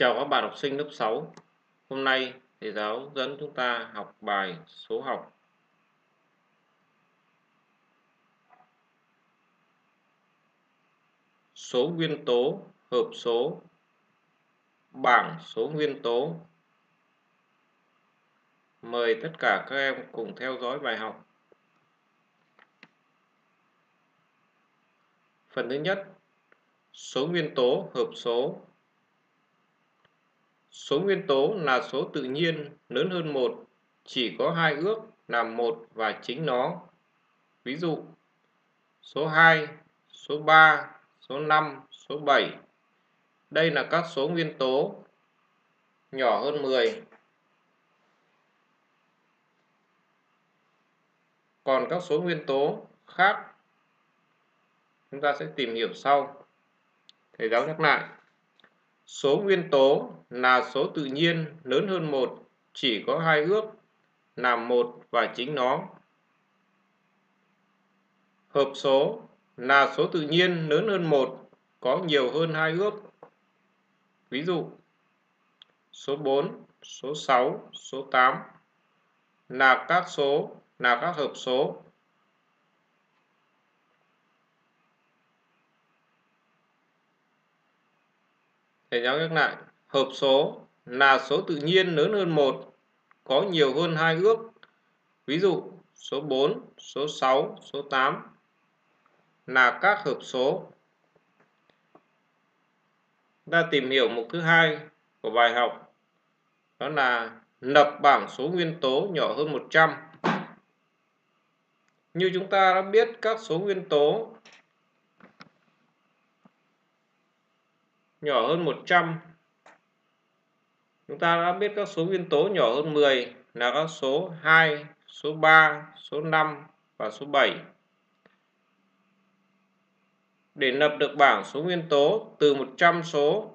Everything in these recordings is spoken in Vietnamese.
Chào các bạn học sinh lớp 6. Hôm nay thầy giáo dẫn chúng ta học bài số học. Số nguyên tố, hợp số, bảng số nguyên tố. Mời tất cả các em cùng theo dõi bài học. Phần thứ nhất, số nguyên tố hợp số Số nguyên tố là số tự nhiên lớn hơn 1, chỉ có hai ước là 1 và chính nó. Ví dụ, số 2, số 3, số 5, số 7. Đây là các số nguyên tố nhỏ hơn 10. Còn các số nguyên tố khác chúng ta sẽ tìm hiểu sau. Thầy giáo nhắc lại. Số nguyên tố là số tự nhiên lớn hơn một chỉ có hai ước là một và chính nó. Hợp số là số tự nhiên lớn hơn một có nhiều hơn hai ước. Ví dụ, số 4, số 6, số 8 là các số là các hợp số Thầy giáo nhắc lại, hợp số là số tự nhiên lớn hơn một có nhiều hơn hai ước. Ví dụ, số 4, số 6, số 8 là các hợp số. Ta tìm hiểu mục thứ hai của bài học đó là lập bảng số nguyên tố nhỏ hơn 100. Như chúng ta đã biết các số nguyên tố nhỏ hơn 100 chúng ta đã biết các số nguyên tố nhỏ hơn 10 là các số 2 số 3 số 5 và số 7 để lập được bảng số nguyên tố từ 100 số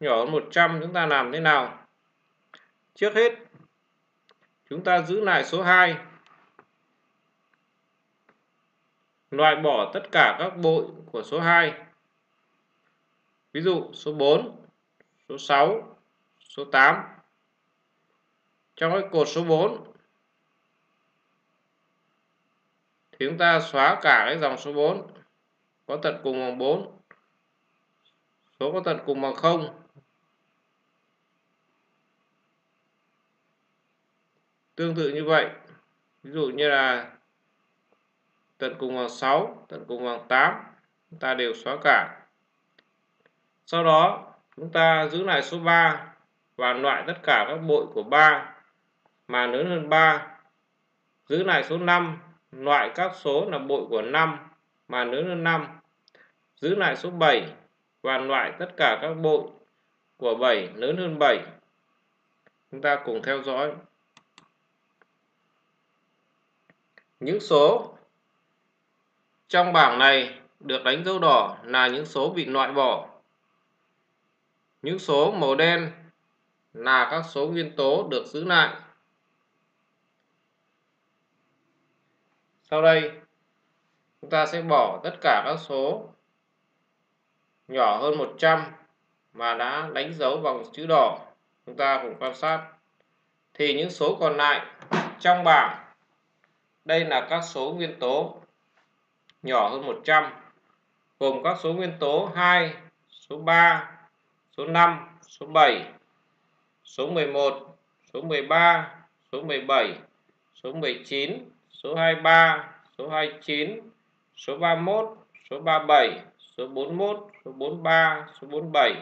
nhỏ hơn 100 chúng ta làm thế nào? Trước hết, chúng ta giữ lại số 2 loại bỏ tất cả các bội của số 2 Ví dụ số 4, số 6, số 8. Trong cái cột số 4 thì chúng ta xóa cả cái dòng số 4 có tận cùng bằng 4. Số có tận cùng bằng 0. Tương tự như vậy. Ví dụ như là tận cùng bằng 6, tận cùng bằng 8, chúng ta đều xóa cả. Sau đó chúng ta giữ lại số 3 và loại tất cả các bội của 3 mà lớn hơn 3. Giữ lại số 5, loại các số là bội của 5 mà lớn hơn 5. Giữ lại số 7 và loại tất cả các bội của 7 lớn hơn 7. Chúng ta cùng theo dõi. Những số trong bảng này được đánh dấu đỏ là những số bị loại bỏ những số màu đen là các số nguyên tố được giữ lại. Sau đây, chúng ta sẽ bỏ tất cả các số nhỏ hơn 100 mà đã đánh dấu bằng chữ đỏ. Chúng ta cùng quan sát. Thì những số còn lại trong bảng, đây là các số nguyên tố nhỏ hơn 100, gồm các số nguyên tố 2, số 3, số 5, số 7, số 11, số 13, số 17, số 19, số 23, số 29, số 31, số 37, số 41, số 43, số 47,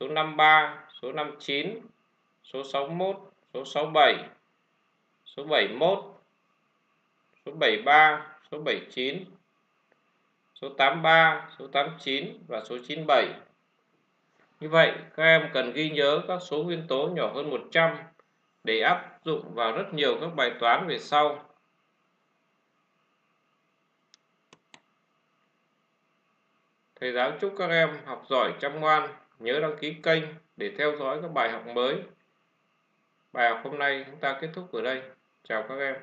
số 53, số 59, số 61, số 67, số 71, số 73, số 79, số 83, số 89 và số 97. Như vậy, các em cần ghi nhớ các số nguyên tố nhỏ hơn 100 để áp dụng vào rất nhiều các bài toán về sau. Thầy giáo chúc các em học giỏi chăm ngoan, nhớ đăng ký kênh để theo dõi các bài học mới. Bài học hôm nay chúng ta kết thúc ở đây. Chào các em.